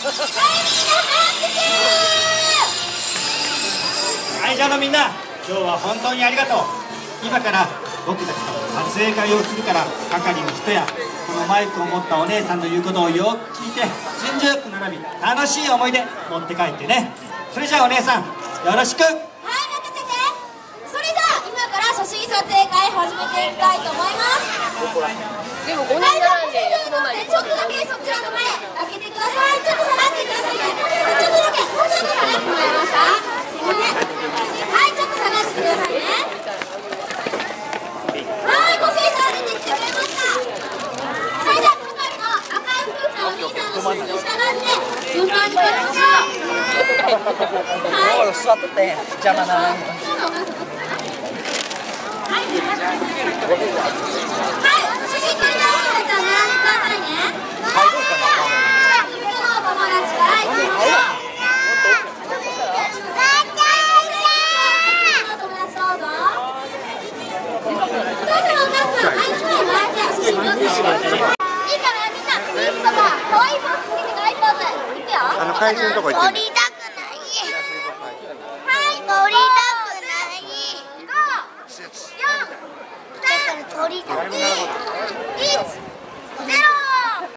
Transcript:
会場のみんな今日は本当にありがとう。今から僕たちと撮影会をするから係の人やこのマイクを持ったお姉さんの言うことをよく聞いて順序よく並び楽しい思い出持って帰ってね。それじゃあお姉さんよろしく。はい任せて。それじゃあ今から写真撮影会始めていきたいと思います。でも5人並んでちょっとだけそちらの前開けてくださいちょっと下がってくださいねちょっとだけもうちょっと下がってもらえますかすいませんはいちょっと下がってくださいねはいご清聴出てきてくれましたそれでは係の赤い服着たお兄さんの指示に従って順番に撮りましょうはい。座っとって邪魔ならんとこ行ってみ撮りたくない。はい、撮りたくない。五、四、三、二、一、ゼロ。